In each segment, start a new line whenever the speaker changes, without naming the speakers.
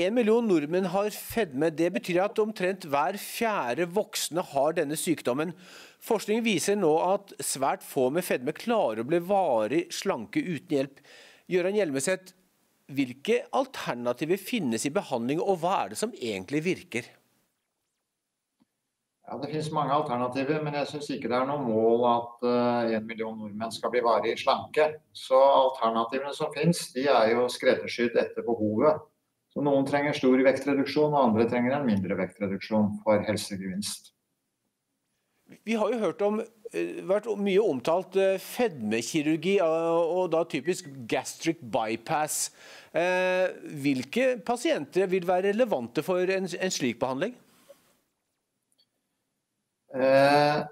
En million nordmenn har fedme. Det betyr at omtrent hver fjerde voksne har denne sykdommen. Forskning viser nå at svært få med fedme klarer å bli varig slanke uten hjelp. Gøran Hjelmeset, hvilke alternativer finnes i behandling, og hva er det som egentlig virker?
Ja, Det finnes mange alternativer, men jeg syns ikke det er noe mål at uh, en million nordmenn skal bli varig slanke. Så alternativene som finnes, de er jo skreddersydd etter behovet. Så Noen trenger stor vektreduksjon, og andre trenger en mindre vektreduksjon for helsegevinst.
Vi har jo hørt om eh, vært mye omtalt eh, fedmekirurgi, og da typisk gastric bypass. Hvilke pasienter vil være relevante for en, en slik behandling?
Eh,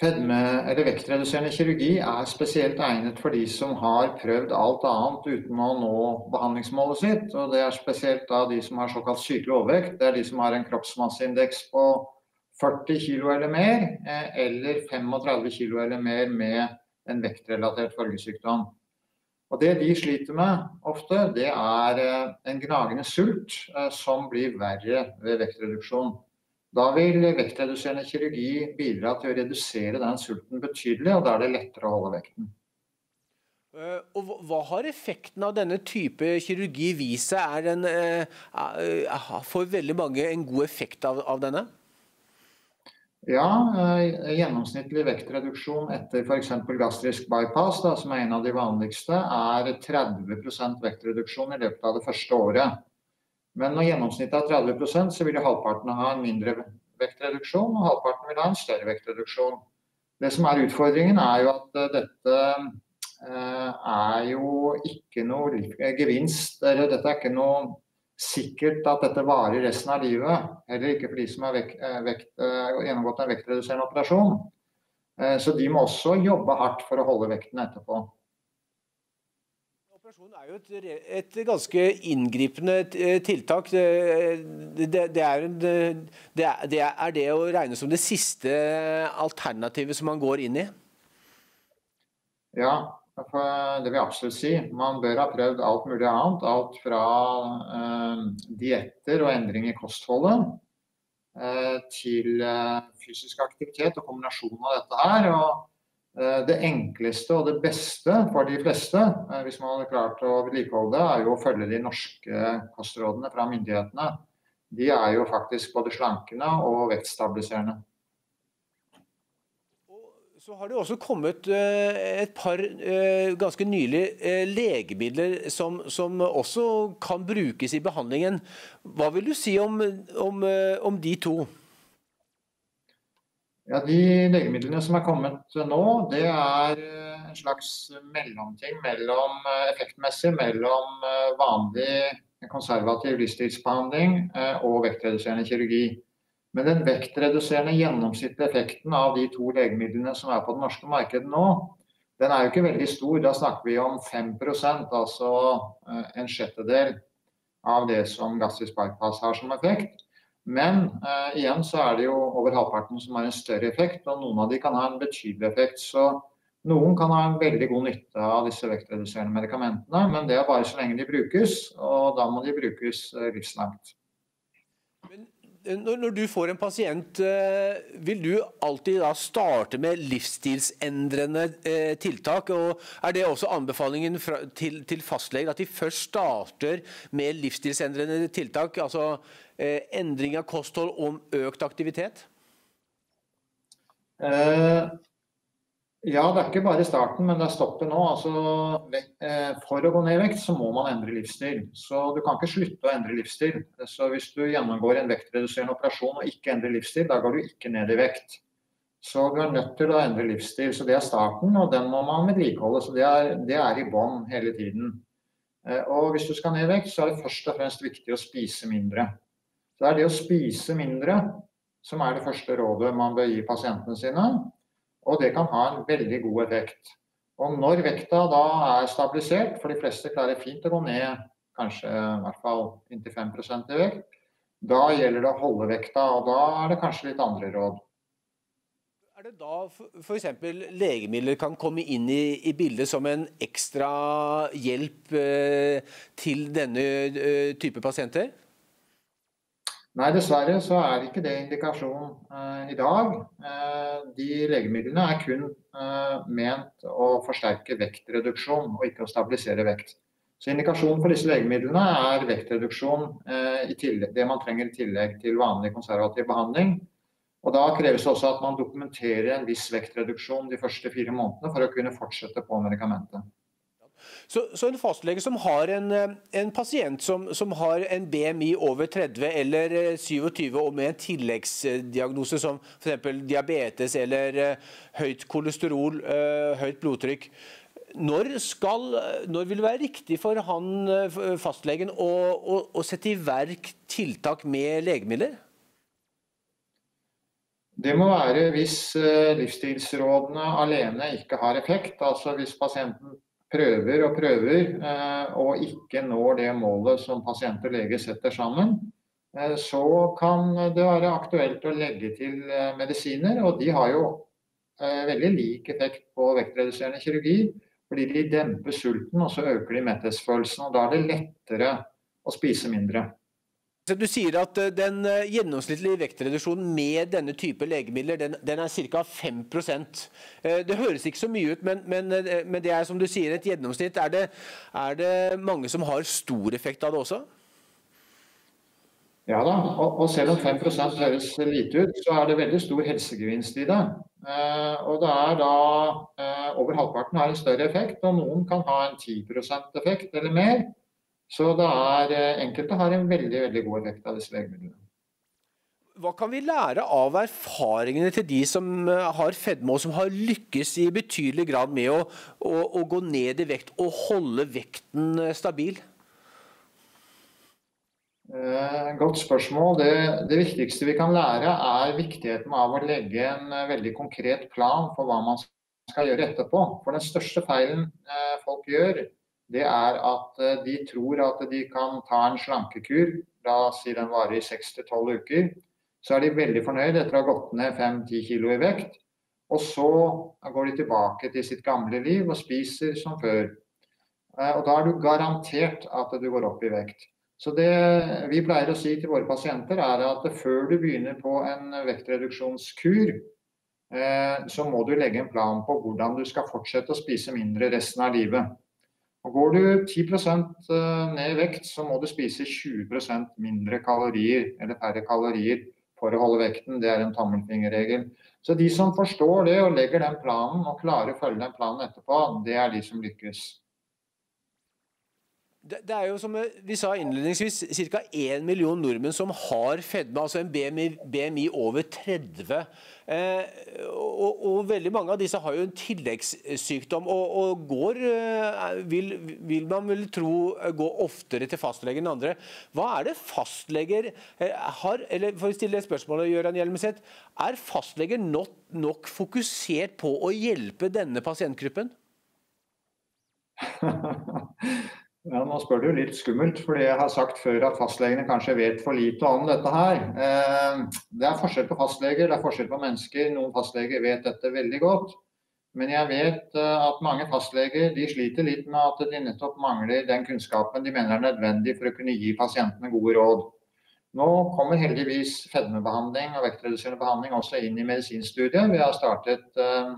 fedme, eller Vektreduserende kirurgi er spesielt egnet for de som har prøvd alt annet uten å nå behandlingsmålet sitt. og Det er spesielt da de som har såkalt sykelig overvekt. Det er de som har en kroppsmasseindeks på 40 kg eller mer, eh, eller 35 kg eller mer med en vektrelatert følgesykdom. Og Det de sliter med ofte, det er eh, en gnagende sult som blir verre ved vektreduksjon. Da vil vektreduserende kirurgi bidra til å redusere den sulten betydelig, og da er det lettere å holde vekten.
Eh, og Hva har effekten av denne type kirurgi vist seg? Er den, uh, får veldig mange en god effekt av, av denne?
Ja, gjennomsnittlig vektreduksjon etter f.eks. gastrisk bypass, da, som er en av de vanligste, er 30% vektreduksjon i løpet av det første året. Men når gjennomsnittet er 30% så vil halvparten ha en mindre vektreduksjon, og halvparten vil ha en større vektreduksjon. Det som er utfordringen, er jo at eh, dette eh, er jo ikke noe gevinst. Eller dette er ikke noe sikkert at dette varer resten av livet. Heller ikke for de som har eh, gjennomgått en vektreduserende operasjon. Så de må også jobbe hardt for å holde vekten etterpå
operasjon er jo et, et, ganske inngripende eh, tiltak. Det, det, det, er, det, er, det å regne som det siste alternativet som man går inn i?
Ja, det vil jeg absolutt si. Man bør ha prøvd alt mulig annet. Alt fra eh, dietter og endring i kostholdet eh, til eh, fysisk aktivitet og kombinasjon av dette her. og det enkleste og det beste for de fleste, eh, hvis man hadde klart å vedlikeholde er jo å følge de norske kostrådene fra myndighetene. De er jo faktisk både slankende og vektstabiliserende.
Så har det også kommet eh, et par ganske nylig legemidler som, som også kan brukes i behandlingen. Hva vil du si om, om, om de to?
Ja, De legemidlene som er kommet nå, det er eh, en slags mellomting mellom eh, effektmessig mellom eh, vanlig konservativ livsstilsbehandling og vektreduserende kirurgi. Men den vektreduserende gjennomsnittlige effekten av de to legemidlene som er på det norske markedet nå, den er jo ikke veldig stor. Da snakker vi om 5% altså en sjettedel av det som gastrisk bypass har som effekt. Men eh, igjen så er det jo over halvparten som har en større effekt, og noen av de kan ha en betydelig effekt. Så noen kan ha en veldig god nytte av disse vektreduserende medikamentene, men det er bare så lenge de brukes, og da må de brukes eh, livslangt.
Eh, når du får en pasient, eh, vil du alltid da starte med livsstilsendrende tiltak? og Er det også anbefalingen til fastleger at de først starter med livsstilsendrende tiltak? altså Eh, endring av kosthold om økt aktivitet?
Eh, ja, det er ikke bare starten, men det er stoppet nå. Altså, eh, for å gå ned i vekt, så må man endre livsstil. Så du kan ikke slutte å endre livsstil. Så hvis du gjennomgår en vektreduserende operasjon og ikke endrer livsstil, da går du ikke ned i vekt. Så du er nødt til å endre livsstil. Så det er starten, og den må man vedlikeholde. Så det er, det er i bånn hele tiden. Og hvis du skal ned i vekt, så er det først og fremst viktig å spise mindre. Så det er det å spise mindre som er det første rådet man bør gi pasientene sine. Og det kan ha en veldig god effekt. Og når vekta da er stabilisert, for de fleste klarer fint å gå ned kanskje i hvert fall inntil 5% i vekt, da gjelder det å holde vekta, og da er det kanskje litt andre råd.
Er det da f.eks. legemidler kan komme inn i, i, bildet som en ekstra hjelp eh, til denne eh, type pasienter?
Nei, dessverre så er ikke det indikasjon eh, i dag. Eh, de legemidlene er kun eh, ment å forsterke vektreduksjon og ikke å stabilisere vekt. Så Indikasjonen for disse legemidlene er vektreduksjon, eh, tillegg, det man trenger i tillegg til vanlig konservativ behandling. Og Da kreves det også at man dokumenterer en viss vektreduksjon de første fire månedene for å kunne fortsette på medikamentet.
Så, så en fastlege som har en, en pasient som, som, har en BMI over 30 eller 27 eh, og med en tilleggsdiagnose som f.eks. diabetes eller uh, høyt kolesterol, høyt blodtrykk. Når, skal, når, vil det være riktig for han, fastlegen å, å, å sette i verk tiltak med legemidler?
Det må være hvis eh, livsstilsrådene alene ikke har effekt. Altså hvis pasienten prøver og prøver eh, og ikke når det målet som pasient og lege setter sammen, eh, så kan det være aktuelt å legge til medisiner. Og de har jo veldig lik effekt på vektreduserende kirurgi. Fordi de demper sulten, og så øker de metthetsfølelsen. Og da er det lettere å spise mindre.
Du sier at eh, den eh, gjennomsnittlige vektreduksjonen med denne type legemidler den, den er ca. 5 eh, Det høres ikke så mye ut, men, men, men, det er som du sier et gjennomsnitt. Er det, er det, mange som har stor effekt av det også?
Ja da, og, og selv om 5 høres lite ut, så er det veldig stor helsegevinst i det. Og det er da over halvparten har en større effekt, og noen kan ha en 10% effekt eller mer. Så det er, eh, enkelte har en veldig, veldig god effekt av disse legemidlene.
Hva kan vi lære av erfaringene til de som eh, har fedme, og som har lykkes i betydelig grad med å, å, å gå ned i vekt og holde vekten eh, stabil?
Godt spørsmål. Det, det, viktigste vi kan lære, er viktigheten av å legge en veldig konkret plan for hva man skal gjøre etterpå. For den største feilen folk gjør, det er at eh, de tror at de kan ta en slankekur, la oss si den varer i 6-12 uker. Så er de veldig fornøyd etter å ha gått ned 5-10 kg i vekt. Og så går de tilbake til sitt gamle liv og spiser som før. Eh, og da er du garantert at du går opp i vekt. Så det vi pleier å si til våre pasienter, er at før du begynner på en vektreduksjonskur, eh, så må du legge en plan på hvordan du skal fortsette å spise mindre resten av livet. Og Går du 10 eh, ned i vekt, så må du spise 20% mindre kalorier, eller færre kalorier, for å holde vekten. Det er en tommelfingerregel. Så de som forstår det og legger den planen og klarer å følge den planen etterpå, det er de som lykkes.
Det, er jo som vi sa innledningsvis, ca. 1 million nordmenn som har fedme, altså en BMI, BMI over 30. Eh, og, og, veldig mange av disse har jo en tilleggssykdom og, og går, eh, vil, vil, man vel tro, gå oftere til fastlege enn andre. Hva er det fastleger eh, har eller For å stille spørsmålet, Gøran Hjelmeset, er fastleger nok, nok fokusert på å hjelpe denne pasientgruppen?
Ja, Nå spør du litt skummelt, fordi jeg har sagt før at fastlegene kanskje vet for lite om dette her. Eh, det er forskjell på fastleger, det er forskjell på mennesker. Noen fastleger vet dette veldig godt. Men jeg vet eh, at mange fastleger de sliter litt med at de nettopp mangler den kunnskapen de mener er nødvendig for å kunne gi pasientene gode råd. Nå kommer heldigvis fedmebehandling og vektreduserende behandling også inn i medisinstudiet. Vi har startet eh,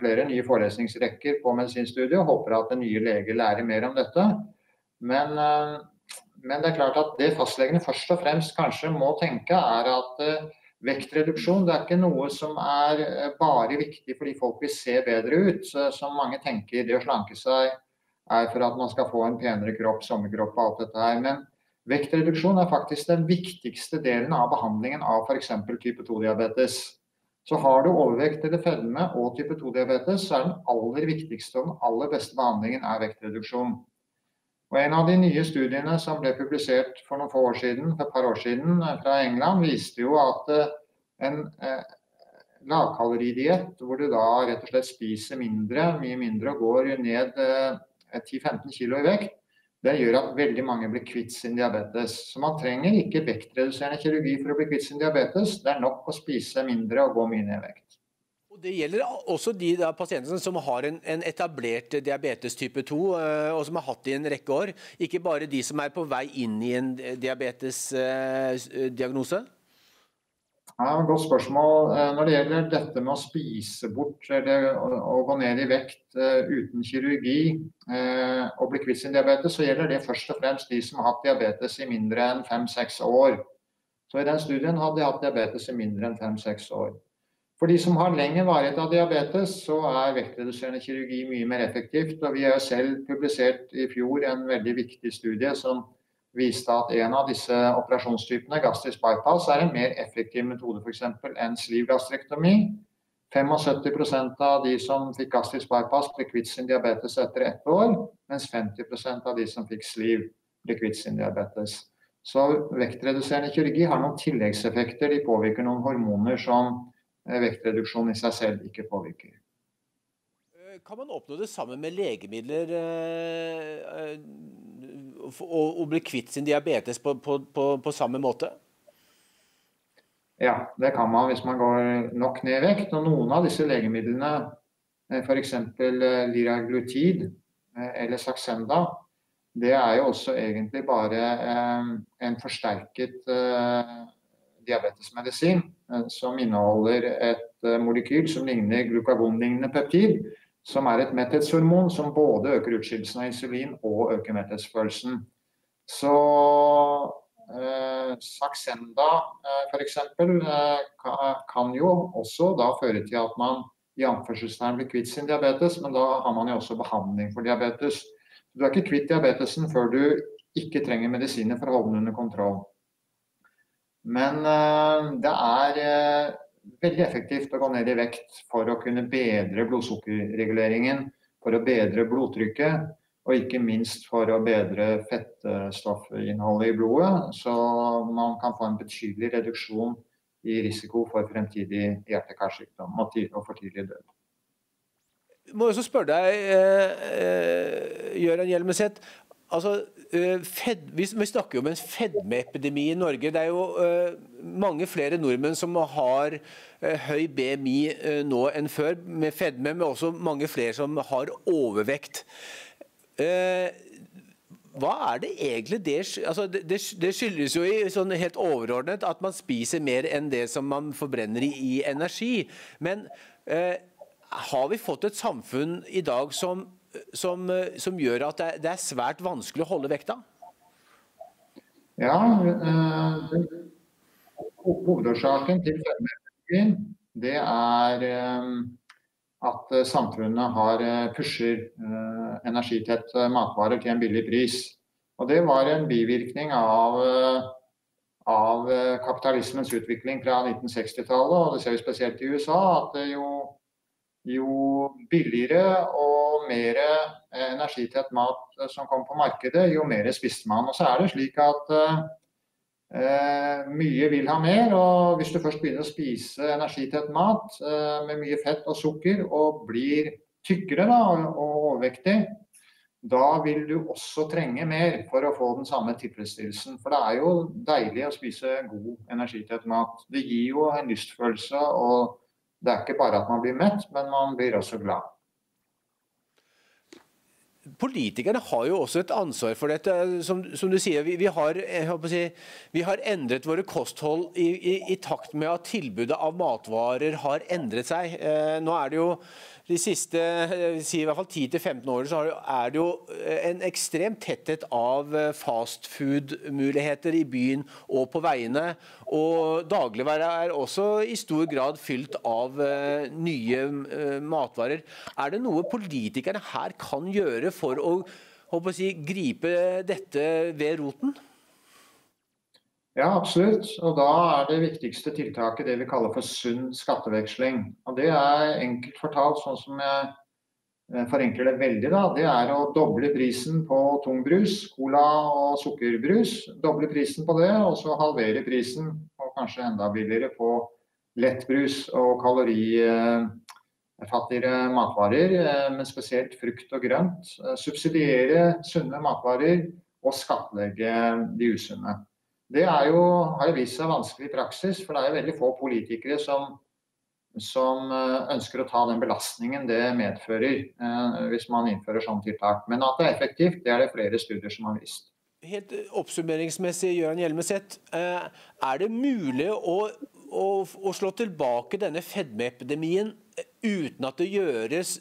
flere nye forelesningsrekker på medisinstudiet og håper at nye leger lærer mer om dette. Men, eh, men, det er klart at det fastlegene først og fremst kanskje må tenke, er at eh, vektreduksjon det er ikke noe som er eh, bare viktig fordi folk vil se bedre ut. Som mange tenker, det å slanke seg er for at man skal få en penere kropp, sommerkropp og alt dette her. Men vektreduksjon er faktisk den viktigste delen av behandlingen av f.eks. type 2-diabetes. Så har du overvekt eller fedme og type 2-diabetes, så er den aller viktigste og den aller beste behandlingen er vektreduksjon. Og En av de nye studiene som ble publisert for noen få år siden, for et par år siden eh, fra England, viste jo at eh, en eh, lavkaloridiett, hvor du da rett og slett spiser mindre, mye mindre og går ned eh, 10-15 kg i vekt, det gjør at veldig mange blir kvitt sin diabetes. Så man trenger ikke vektreduserende kirurgi for å bli kvitt sin diabetes. Det er nok å spise mindre og gå mye ned i vekt.
Det gjelder også de pasientene som har en, en, etablert diabetes type 2, og som har hatt det i en rekke år. Ikke bare de som er på vei inn i en diabetesdiagnose? Eh,
ja, Godt spørsmål. Eh, når det gjelder dette med å spise bort eller å gå ned i vekt eh, uten kirurgi eh, og bli kvitt sin diabetes, så gjelder det først og fremst de som har hatt diabetes i mindre enn fem-seks år. Så I den studien hadde de hatt diabetes i mindre enn fem-seks år. For de som har lengre varighet av diabetes, så er vektreduserende kirurgi mye mer effektivt. og Vi har selv publisert i fjor en veldig viktig studie som viste at en av disse operasjonstypene, gastrisk bypass, er en mer effektiv metode f.eks. enn slivgastrektomi. 75% av de som fikk gastrisk bypass, ble kvitt sin diabetes etter ett år, mens 50% av de som fikk sliv, ble kvitt sin diabetes. Så vektreduserende kirurgi har noen tilleggseffekter. De påvirker noen hormoner som eh, vektreduksjon i seg selv ikke påvirker.
Kan man oppnå det sammen med legemidler? Eh, å, bli kvitt sin diabetes på, på, på, på, samme måte?
Ja, det kan man hvis man går nok ned i vekt. Og noen av disse legemidlene, eh, f.eks. Eh, liraglutid eh, eller Saxenda, det er jo også egentlig bare en forsterket diabetesmedisin som inneholder et molekyl som ligner glukagonlignende peptid som er et metthetshormon som både øker utskillelsen av insulin og øker metthetsfølelsen. Så eh, Saxenda eh, f.eks. Eh, kan jo også da føre til at man i anførselstegn blir kvitt sin diabetes, men da har man jo også behandling for diabetes. Du er ikke kvitt diabetesen før du ikke trenger medisiner for å holde den under kontroll. Men eh, det er eh, veldig effektivt å gå ned i vekt for å kunne bedre blodsukkerreguleringen, for å bedre blodtrykket og ikke minst for å bedre fettstoffinnholdet i blodet. Så man kan få en betydelig reduksjon i risiko for fremtidig hjerte-karsykdom og for tidlig død.
Jeg må også spørre deg, eh, eh Hjelmeset. Altså, fed, vi, vi, snakker jo om en fedmeepidemi i Norge. Det er jo uh, mange flere nordmenn som har uh, høy BMI uh, nå enn før med fedme, men også mange flere som har overvekt. hva er det egentlig det altså det, det, skyldes jo i sånn helt overordnet at man spiser mer enn det som man forbrenner i, i energi. Men har vi fått et samfunn i dag som som, eh, som gjør at det, er svært vanskelig å holde vekta?
Ja, øh, hovedårsaken til fedmeepidemien det er øh, at samfunnet har pusher øh, energitette matvarer til en billig pris. Og Det var en bivirkning av, av kapitalismens utvikling fra 1960-tallet, og det ser vi spesielt i USA. at jo, jo billigere og mer eh, energitett mat eh, som kom på markedet, jo mer spiste man. Og så er det slik at eh, mye vil ha mer. Og hvis du først begynner å spise energitett mat eh, med mye fett og sukker, og blir tykkere da, og overvektig, da vil du også trenge mer for å få den samme tilfredsstillelsen. For det er jo deilig å spise god energitett mat. Det gir jo en lystfølelse, og det er ikke bare at man blir mett, men man blir også glad
politikerne har jo også et ansvar for dette. Som, som du sier, vi, vi, har, si, vi, har, endret våre kosthold i, i, i, takt med at tilbudet av matvarer har endret seg. Eh, nå er det jo de siste eh, si i hvert fall 10-15 årene så er det jo eh, en ekstrem tetthet av eh, fastfood-muligheter i byen og på veiene. Og dagligvare er også i stor grad fylt av nye matvarer. Er det noe politikerne her kan gjøre for å, å si, gripe dette ved roten?
Ja, absolutt. Og da er det viktigste tiltaket det vi kaller for sunn skatteveksling. Og det er enkelt fortalt, sånn som jeg forenkler det veldig, da. Det er å doble prisen på tungbrus, cola og sukkerbrus. Doble prisen på det, og så halvere prisen, og kanskje enda billigere, på lettbrus og kalorifattigere matvarer, eh, men spesielt frukt og grønt. Eh, subsidiere sunne matvarer og skattlegge de usunne. Det jo, har jo vist seg vanskelig i praksis, for det er jo veldig få politikere som som ønsker å ta den belastningen det medfører hvis man innfører sånne tiltak. Men at det er effektivt, det er det flere studier som har vist.
Helt oppsummeringsmessig, Gøran Hjelmeset. Er det mulig å, å, å slå tilbake denne fedmeepidemien uten at det gjøres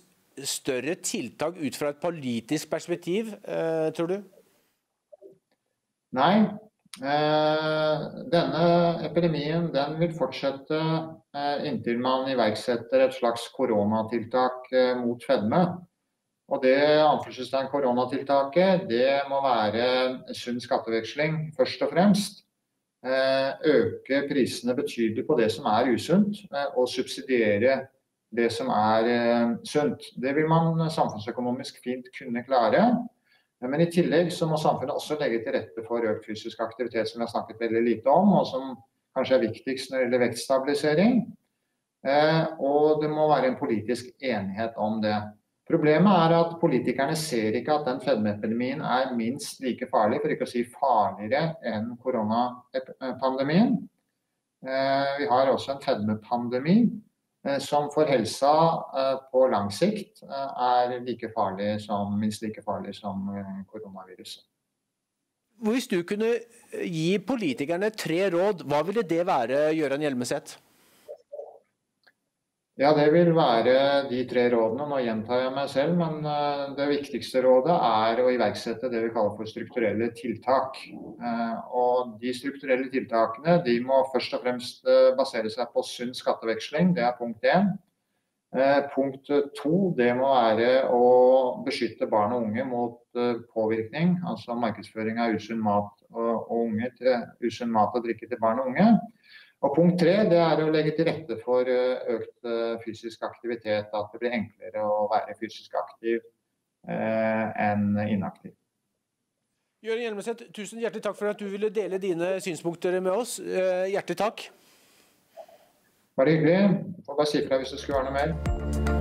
større tiltak ut fra et politisk perspektiv, tror du?
Nei. Eh, denne epidemien den vil fortsette eh, inntil man iverksetter et slags koronatiltak eh, mot fedme. Og det koronatiltaket det må være sunn skatteveksling først og fremst. Øke prisene betydelig på det som er usunt, og subsidiere det som er sunt. Det vil man samfunnsøkonomisk fint kunne klare. Men i tillegg så må samfunnet også legge til rette for økt fysisk aktivitet, som vi har snakket veldig lite om, og som kanskje er viktigst når det gjelder vektstabilisering. Eh, og det må være en politisk enighet om det. Problemet er at politikerne ser ikke at den fedmeepidemien er minst like farlig, for ikke å si farligere enn koronapandemien. Eh, vi har også en fedmepandemi som for helsa eh, på lang sikt eh, er like farlig som, minst like farlig som koronaviruset.
Hvis du kunne gi politikerne tre råd, hva ville det være, Gøran Hjelmeset?
Ja, Det vil være de tre rådene. Nå gjentar jeg meg selv, men eh, det viktigste rådet er å iverksette det vi kaller for strukturelle tiltak. Eh, og De strukturelle tiltakene de må først og fremst eh, basere seg på sunn skatteveksling. Det er punkt én. Punkt to det må være å beskytte barn og unge mot påvirkning, altså markedsføring av usunn mat og, unge til, usunn mat og drikke til barn og unge. Og Punkt tre det er å legge til rette for eh, økt eh, fysisk aktivitet. At det blir enklere å være fysisk aktiv eh, enn inaktiv.
Jørgen Hjelmeset, tusen hjertelig takk for at du ville dele dine synspunkter med oss. Eh, hjertelig takk.
Bare hyggelig. Får bare si fra hvis det skulle være noe mer.